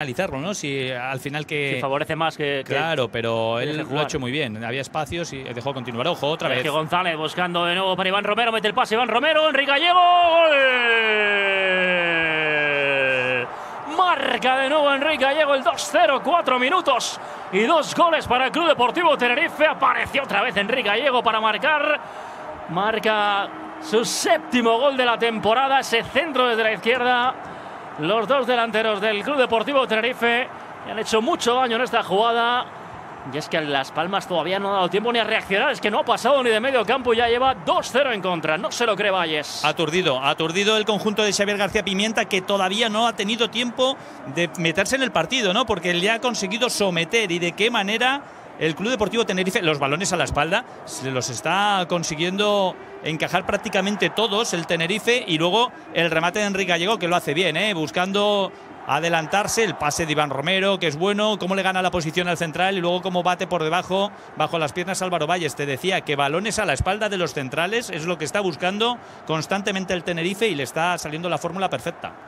analizarlo, ¿no? Si al final que. Si favorece más que. que claro, pero él lo ha hecho muy bien. Había espacios y dejó continuar. Ojo, otra vez. Sergio González buscando de nuevo para Iván Romero. Mete el pase Iván Romero. Enrique Gallego. ¡Gol! Marca de nuevo Enrique Gallego el 2-0, 4 minutos y dos goles para el Club Deportivo Tenerife. Apareció otra vez Enrique Gallego para marcar. Marca su séptimo gol de la temporada. Ese centro desde la izquierda. Los dos delanteros del Club Deportivo Tenerife han hecho mucho daño en esta jugada. Y es que Las Palmas todavía no ha dado tiempo ni a reaccionar. Es que no ha pasado ni de medio campo y ya lleva 2-0 en contra. No se lo cree Valles. Aturdido, aturdido el conjunto de Xavier García Pimienta que todavía no ha tenido tiempo de meterse en el partido, ¿no? Porque le ha conseguido someter y de qué manera el Club Deportivo Tenerife, los balones a la espalda, se los está consiguiendo encajar prácticamente todos el Tenerife y luego el remate de Enrique Gallego que lo hace bien, ¿eh? buscando adelantarse, el pase de Iván Romero, que es bueno, cómo le gana la posición al central y luego cómo bate por debajo, bajo las piernas Álvaro Valles. Te decía que balones a la espalda de los centrales es lo que está buscando constantemente el Tenerife y le está saliendo la fórmula perfecta.